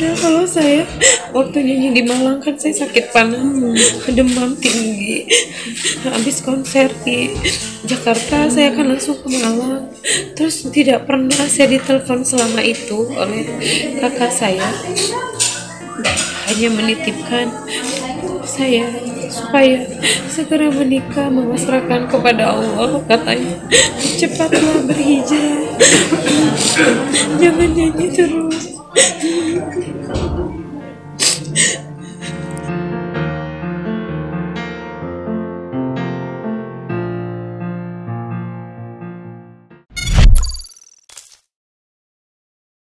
Kalau saya waktu nyanyi di Malang kan saya sakit panas, demam tinggi. Habis konser di Jakarta saya akan langsung ke Malang. Terus tidak pernah saya ditelepon selama itu oleh kakak saya. Hanya menitipkan saya supaya segera menikah memasrahkan kepada Allah katanya cepatlah berhijrah jangan nyanyi terus